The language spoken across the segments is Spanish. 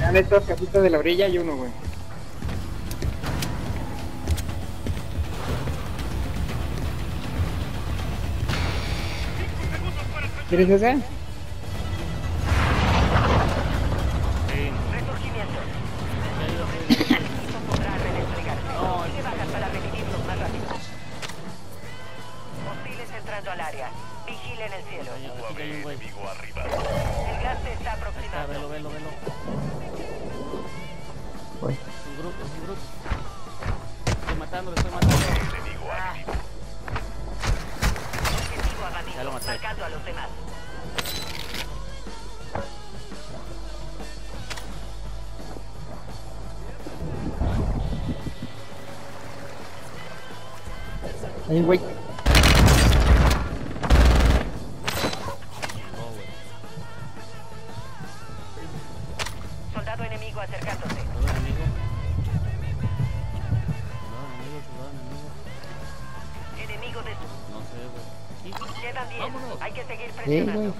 Dale estos casitos de la orilla y uno, güey. Más rápido. Hostiles entrando al área. Vigilen el cielo. Güey. El gas se está Ahí está, aproximando. velo, velo, velo. Voy. Es un grupo, es un grupo. Estoy matando, estoy matando. Ya lo maté. Marcando a los demás. Hay un güey. no, güey. Que seguir Sí, presionando.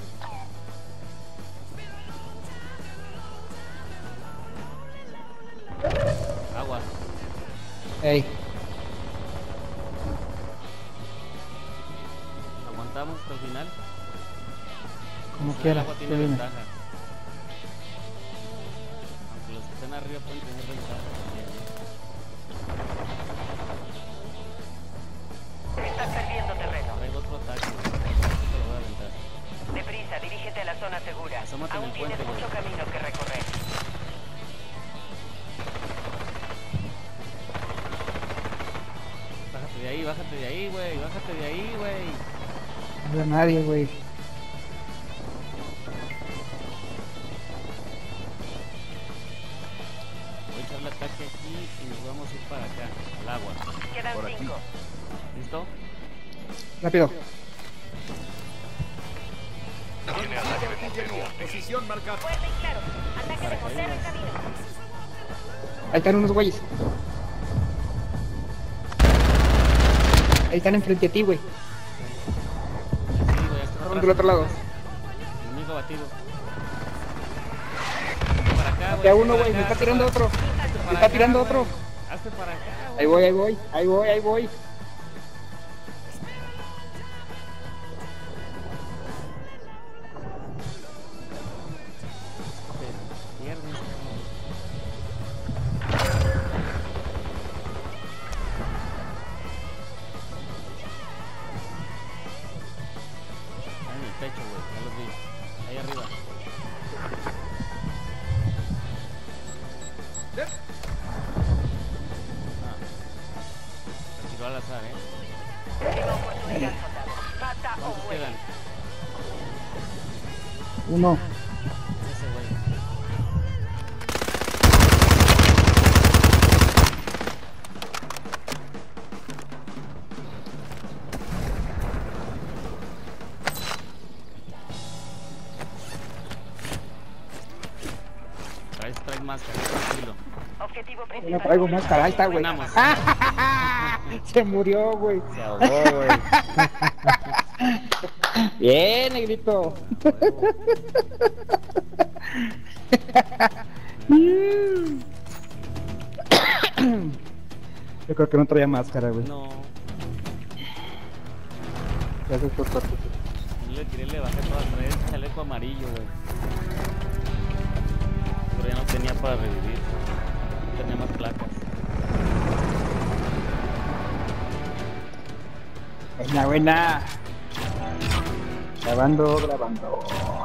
Agua. Ey. Aguantamos hasta el final. Como El quiera. agua tiene ventaja. Aunque los que estén arriba pueden tener ventaja Deprisa, dirígete a la zona segura. Asómate Aún tienes puente, mucho camino que recorrer. Bájate de ahí, bájate de ahí, güey. Bájate de ahí, güey. No veo a nadie, güey. Voy a echar el ataque aquí y nos vamos a ir para acá, al agua. Quedan Por aquí. 5. ¿Listo? Rápido. Posición marcada. Fuerte y claro. Ataque de mortero en camino. Ahí están unos güeyes. Ahí están enfrente de ti, güey. Fueron del otro lado. Enemigo abatido. Para acá, güey. Uno, güey. Me está tirando otro. Me está tirando otro. Hazte para acá, güey. Ahí voy, ahí voy. Ahí voy, ahí voy. Al azar, ¿eh? Última Traes, traes máscara, tranquilo. Objetivo No principal. traigo máscara. Ahí está, güey. Se murió, güey. Se ahogó, güey. Bien, negrito. Yo creo que no traía máscara, güey. No, Gracias por participar. no le tiré, le bajé. Traía el chaleco amarillo, güey. Para revivir. Más placas. Buena, buena. Grabando, grabando.